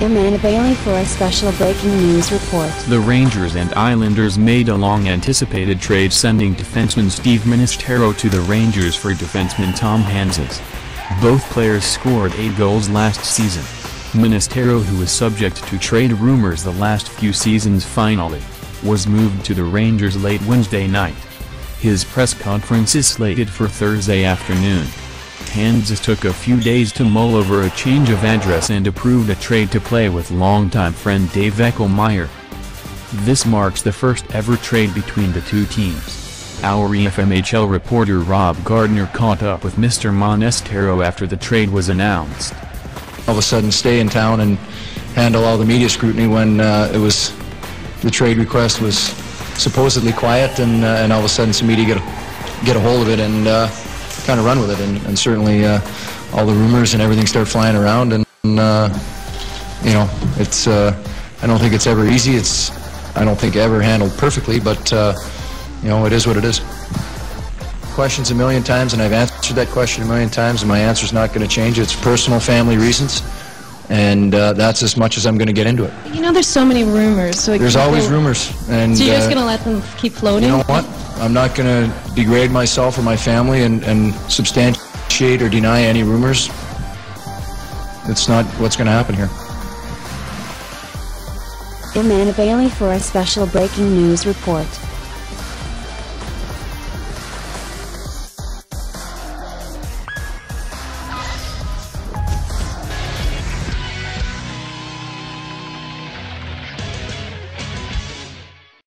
Amanda Bailey for a special breaking news report. The Rangers and Islanders made a long-anticipated trade sending defenseman Steve Monastero to the Rangers for defenseman Tom Handzus. Both players scored eight goals last season. Monastero who was subject to trade rumors the last few seasons finally, was moved to the Rangers late Wednesday night. His press conference is slated for Thursday afternoon. Handzus took a few days to mull over a change of address and approved a trade to play with longtime friend Dave Eckelmeyer. This marks the first ever trade between the two teams. Our EFMHL reporter Rob Gardner caught up with Mr. Monastero after the trade was announced. All of a sudden stay in town and handle all the media scrutiny when uh, it was the trade request was supposedly quiet and, uh, and all of a sudden some media get a, get a hold of it and uh, kind of run with it. And, and certainly uh, all the rumors and everything start flying around. And, uh, you know, it's, uh, I don't think it's ever easy. It's, I don't think ever handled perfectly, but, uh, you know, it is what it is. Questions a million times, and I've answered that question a million times, and my answer's not going to change. It's personal family reasons, and uh, that's as much as I'm going to get into it. You know, there's so many rumors. So There's always rumors, and So you're just uh, gonna let them keep floating? you know what? I'm not going to degrade myself or my family and, and substantiate or deny any rumors. It's not what's going to happen here. Amanda Bailey for a special breaking news report.